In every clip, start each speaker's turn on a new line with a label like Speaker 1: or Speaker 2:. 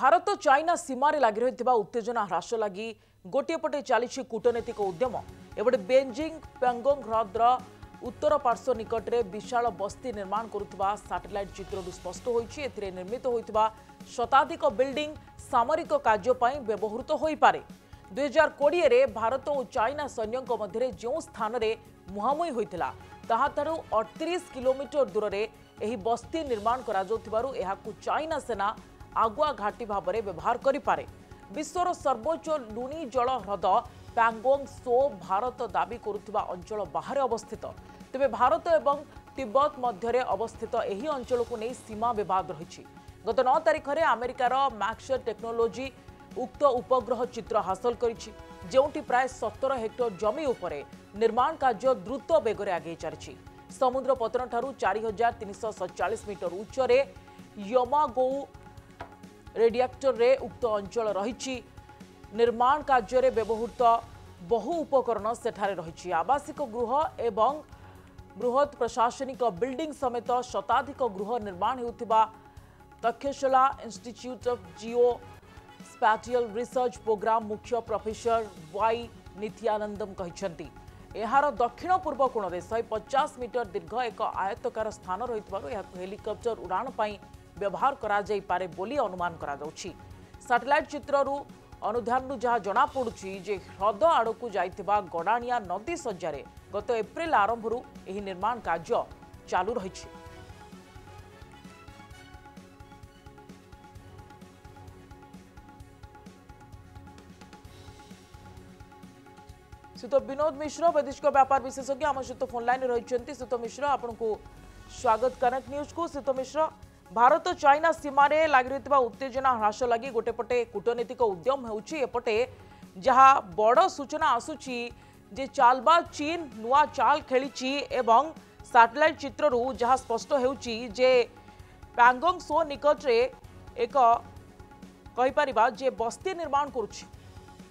Speaker 1: Bharat China ସୀମାରେ ଲାଗି ରହିଥିବା ଉତ୍ତେଜନା ହ୍ରାସ ଲାଗି ଗୋଟିଏ ପଟେ ଚାଲିଛି କୂଟନୈତିକ ଉଦ୍ୟମ ଏପଟେ ବେଜିଂ ପ୍ୟାଙ୍ଗୋଙ୍ଗ ହ୍ରଦର ଉତ୍ତର ପାର୍ଶ୍ୱ ନିକଟରେ ବିଶାଳ ବସ୍ତି ନିର୍ମାଣ କରୁଥିବା ସାଟେଲାଇଟ୍ ଚିତ୍ରରୁ ସ୍ପଷ୍ଟ ହୋଇଛି ଏଥିରେ ନିର୍ମିତ ହୋଇଥିବା ଶତାଧିକ ବିଲ୍ଡିଂ ସାମରିକ କାର୍ଯ୍ୟ ପାଇଁ ବ୍ୟବହୃତ ହୋଇପାରେ ଦୁଇହଜାର କୋଡ଼ିଏରେ ଭାରତ ଓ ଚାଇନା ସୈନ୍ୟଙ୍କ ମଧ୍ୟରେ ଯେଉଁ ସ୍ଥାନରେ ମୁହାଁମୁହିଁ ହୋଇଥିଲା ତାହାଠାରୁ ଅଠତିରିଶ କିଲୋମିଟର ଦୂରରେ ଏହି ବସ୍ତି ନିର୍ମାଣ କରାଯାଉଥିବାରୁ ଏହାକୁ ଚାଇନା ସେନା আগুয়া ঘাটি ভাবে ব্যবহার করে পে বিশ্বর সর্বোচ্চ লুণি জল হ্রদ প্যাঙ্গং সো ভারত দাবি করুবা অঞ্চল বাহারে অবস্থিত তবে ভারত এবং তিব্বত মধ্যে অবস্থিত এই অঞ্চলক নিয়ে সীমা বিবাদ রয়েছে গত ন তারিখে আমেরিকার ম্যাক্সর টেকনোলোজি উক্ত উপগ্রহ চিত্র হাসল করেছে যেটি প্রায় সতের হেক্টর জমি উপরে নির্মাণ কাজ দ্রুত বেগরে আগেই চালছে সমুদ্র পতন ঠার চারি হাজার তিনশহ সতচাশ মিটর উচ্চরে ইয়মাগৌ ରେଡିଆକ୍ଟରରେ ଉକ୍ତ ଅଞ୍ଚଳ ରହିଛି ନିର୍ମାଣ କାର୍ଯ୍ୟରେ ବ୍ୟବହୃତ ବହୁ ଉପକରଣ ସେଠାରେ ରହିଛି ଆବାସିକ ଗୃହ ଏବଂ ବୃହତ ପ୍ରଶାସନିକ ବିଲ୍ଡିଂ ସମେତ ଶତାଧିକ ଗୃହ ନିର୍ମାଣ ହେଉଥିବା Takshashila institute of geo spatial research program ମୁଖ୍ୟ ପ୍ରଫେସର ୱାଇ ନିତ୍ୟାନନ୍ଦମ୍ କହିଛନ୍ତି ଏହାର ଦକ୍ଷିଣ ପୂର୍ବ କୋଣରେ ଶହେ ପଚାଶ ମିଟର ଦୀର୍ଘ ଏକ ଆୟତକାର ସ୍ଥାନ ରହିଥିବାରୁ ଏହାକୁ ହେଲିକପ୍ଟର ଉଡ଼ାଣ ପାଇଁ ବ୍ୟବହାର କରାଯାଇପାରେ ବୋଲି ଅନୁମାନ କରାଯାଉଛି ସାଟେଲାଇଟ୍ ଚିତ୍ରରୁ ଅନୁଧ୍ୟାନରୁ ଯାହା ଜଣାପଡ଼ୁଛି ଯେ ହ୍ରଦ ଆଡ଼କୁ ଯାଇଥିବା ଗଡ଼ାଣିଆ ନଦୀ ଶଯ୍ୟାରେ ଗତ ଏପ୍ରିଲ ଆରମ୍ଭରୁ ଏହି ନିର୍ମାଣ କାର୍ଯ୍ୟ ଚାଲୁ ରହିଛି সুত বিনোদ মিশ্র বৈদেশিক ব্যাপার বিশেষজ্ঞ আমার সহ ফোন লাইনে রয়েছেন সুত মিশ্র আপনার স্বাগত কানেক্ট নিউজ কু সুত মিশ্র ଭାରତ ଚାଇନା ସୀମାରେ ଲାଗି ରହିଥିବା ଉତ୍ତେଜନା ହ୍ରାସ ଲାଗି ଗୋଟେ ପଟେ କୂଟନୈତିକ ଉଦ୍ୟମ ହେଉଛି ଏପଟେ ଯାହା ବଡ଼ ସୂଚନା ଆସୁଛି ଯେ ଚାଲବାଜ ଚୀନ ନୂଆ ଚାଲ ଖେଳିଛି ଏବଂ ସାଟେଲାଇଟ୍ ଚିତ୍ରରୁ ଯାହା ସ୍ପଷ୍ଟ ହେଉଛି ଯେ ପ୍ୟାଙ୍ଗଙ୍ଗ ସୋ ନିକଟରେ ଏକ କହିପାରିବା ଯେ ବସ୍ତି ନିର୍ମାଣ କରୁଛି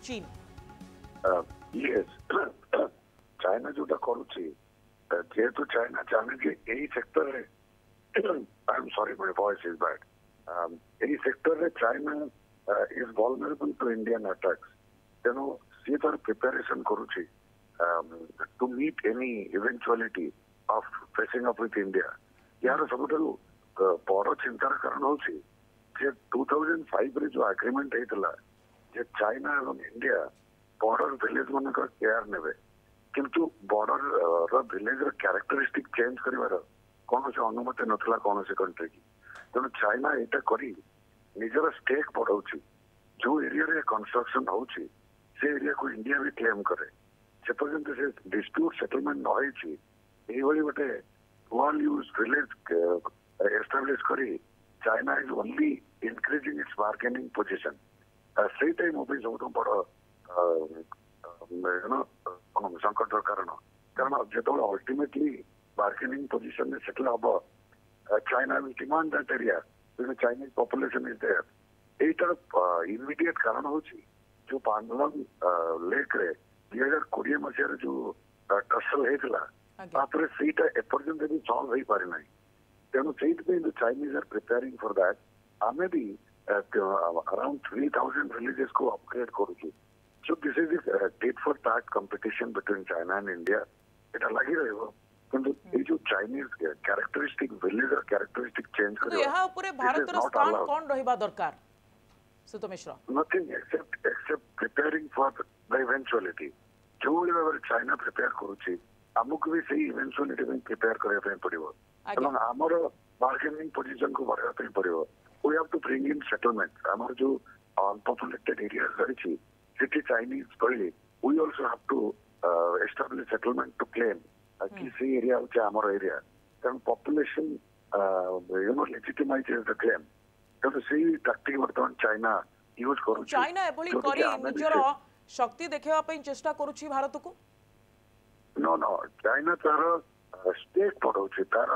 Speaker 1: ଚୀନ
Speaker 2: ଚାଇନା ଯୋଉଟା କରୁଛି ଯେହେତୁ ଚାଇନା ଚାହୁଁଛି ଏଇ ସେକ୍ଟରରେ I'm sorry, my voice is bad. Um, any sector where China uh, is vulnerable to Indian attacks, you know, see their preparation, Kuruchi, um, to meet any eventuality of facing up with India. यार ସବୁଠାରୁ ବଡ଼ ଚିନ୍ତାର କାରଣ ହେଉଛି ଯେ two thousand ଫାଇଭରେ ଯେଉଁ agreement ହେଇଥିଲା ଯେ ଚାଇନା ଏବଂ ଇଣ୍ଡିଆ ବର୍ଡର ଭିଲେଜ ମାନଙ୍କର କେୟାର ନେବେ କିନ୍ତୁ ବର୍ଡରର ଭିଲେଜର କ୍ୟାରେକ୍ଟରିଷ୍ଟିକ ଚେଞ୍ଜ କରିବାର कौन अनुमति नाला कौन से कंट्री की तेना चाइना यहाँ कर निजर स्टेक बढ़ाऊ जो एरिया कन्स्ट्रक्शन से एरिया को इंडिया भी क्लेम करे से डिस्प्यूट सेटलमेंट नई गोटे वर्ल्ड यूज भिलेज एस्टाब्लीश कर China is only increasing its bargaining position से सब बड़ संकट कारण कारण जो ultimately bargaining position with settle above. Uh, China will demand that area because the Chinese population is there. ଏଇଟା ଇମିଡିଏଟ୍ କାରଣ ହେଉଛି ଯୋଉ ପାଣ୍ଡଲଙ୍ଗ ଲେକ୍ରେ ଦୁଇ ହଜାର କୋଡ଼ିଏ ମସିହାରେ ଯୋଉ ଟସଲ ହେଇଥିଲା ତାପରେ ସେଇଟା ଏପର୍ଯ୍ୟନ୍ତ ବି ସଲ୍ଭ ହେଇପାରିନାହିଁ ତେଣୁ ସେଇଥିପାଇଁ Chinese are preparing for that ଆମେ ବି around 3,000 villages को upgrade करुचु so this is that for tact competition between China and India এটা লাগি ରହିব କିନ୍ତୁ ଏଇ ଯୋଉ ଚାଇନିଜ କ୍ୟାରେକ୍ଟରିଷ୍ଟିକ ଭ୍ୟାଲିଜ ର କ୍ୟାରେକ୍ଟରିଷ୍ଟିକ ଚେଞ୍ଜ କରିବା
Speaker 1: ଏହା ଉପରେ ଭାରତର ସ୍ଥାନ କଣ ରହିବା ଦରକାର ସୁତ Mishra
Speaker 2: nothing except except preparing for the eventuality ଯୋଉଭଳି ଭାବରେ ଚାଇନା ପ୍ରିପେୟାର କରୁଛି ଆମକୁ ବି ସେଇ ଇଭେନ୍ଚୁଆଲିଟି ପାଇଁ ପ୍ରିପେୟାର କରିବା ପାଇଁ ପଡିବ ଏବଂ ଆମର ବାର୍ଗେନିଂ କୁ ବଢାଇବା ପାଇଁ ପଡିବ we have to bring in settlement ଆମର ଯୋଉ ଅନପପୁଲେଟେଡ ଏରିଆ ରହିଛି ସେଠି ଚାଇନିଜ କହିଲେ we also have to establish settlement to claim Kisi area, which is our area. Then population, uh, you know, legitimizes the claim. You have to see, tactic on China
Speaker 1: use करुँ China एभली करी निजर शक्ति देखेवा पई चेष्टा
Speaker 2: करूछि भारत को no no China तार स्टेट पडौछि तार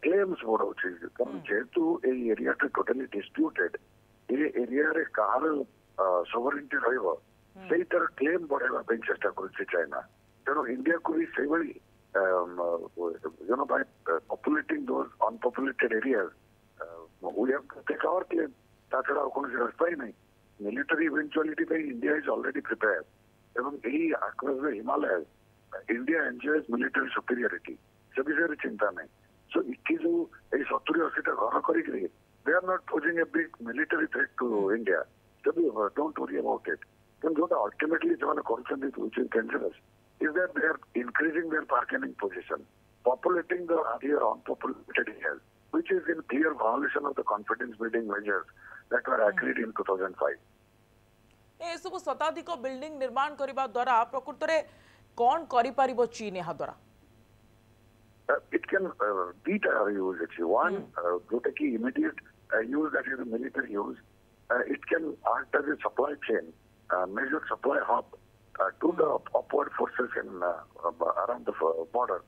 Speaker 2: क्लेम्स पडौछि कारण जेतु ए एरिया टा टोटली डिस्प्यूटेड ए एरिया रे कार सोवरेनिटी रहइबो सेई तार क्लेम बढाइबा पई चेष्टा करूछि चाइना ତେଣୁ ଇଣ୍ଡିଆକୁ ବି ସେଇଭଳି um, you know, by populating those unpopulated areas, we have to take our claim. ତାଛଡ଼ା ଆଉ କୌଣସି ରାସ୍ତା ହିଁ ନାହିଁ ମିଲିଟାରୀ ଇଭେଞ୍ଚୁଆଲିଟି ପାଇଁ ଇଣ୍ଡିଆ ଇଜ୍ ଅଲରେଡି ପ୍ରିପେୟାର ଏବଂ ଏହି across the Himalaya India enjoys military superiority ସେ ବିଷୟରେ ଚିନ୍ତା ନାହିଁ ସୋ ଏଠି ଯୋଉ ଏଇ ସତୁରି ଅଶୀଟା ଘର କରିକିରି they are not posing a big military threat to India don't worry about it କିନ୍ତୁ ଯୋଉଟା ଅଲ୍ଟିମେଟଲି ସେମାନେ କରୁଛନ୍ତି cancerous is that they are increasing their bargaining position, populating the earlier unpopulated years, which is in clear violation of the confidence building measures that were agreed in 2005.
Speaker 1: ଏସବୁ ଶତାଧିକ building ନିର୍ମାଣ କରିବା ଦ୍ୱାରା ପ୍ରକୃତରେ କ'ଣ କରିପାରିବ ଚୀନ ଏହା ଦ୍ୱାରା
Speaker 2: uh, it can uh, beta use actually. One, mm. uh, Goteki immediate uh, use that is military use. Uh, it can act as a supply chain, major supply hub uh, to the upward forces in uh, around the uh, border.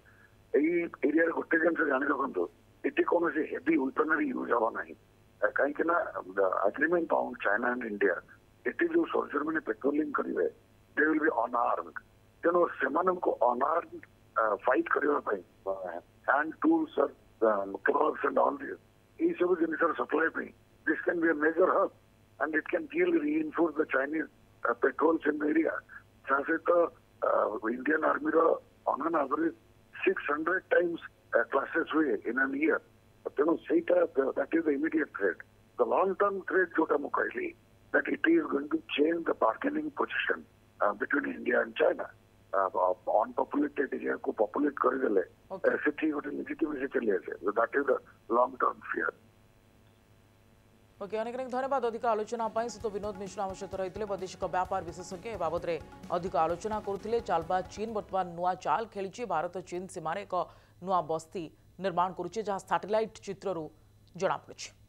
Speaker 2: area of Kutigan is Anagandu. It is a heavy weaponry use of Anahi. The agreement on China and India, it is use of Germany petroleum curve. They will be unarmed. You know, Semanam ko unarmed uh, fight curve by tools or um, and all this. Each of the initial supply This can be a major hub and it can deal reinforce the Chinese uh, patrols in the area. ତା ସହିତ Indian ଆର୍ମିର on an average six hundred times clashes ହୁଏ in an year ତେଣୁ ସେଇଟା that is the immediate threat the long term threat ଯୋଉଟା ମୁଁ କହିଲି that it is going to change the bargaining position uh, between India and China. ଅନପପୁଲେଟେଡ୍ ଏରିଆକୁ ପପୁଲେଟ୍ କରିଦେଲେ ସେଠି ଗୋଟେ ଲେଜିଟିଭିସି ଚାଲି ଆସେ that is the long term
Speaker 1: fear okay অনেক অনেক ধন্যবাদ অধিক আলোচনা সুত বিনোদ মিশ্র আমার সহ রয়েছে বৈদেশিক ব্যাপার বিশেষজ্ঞ এ বাবদে অধিক আলোচনা করুলে চালবা চীন বর্তমান নূয়া চাল খেলিছে ভারত চীন সীমার এক নূয়া বস্তি নির্মাণ করুছে যা স্যাটেলাইট চিত্রর জনাপড়ুছে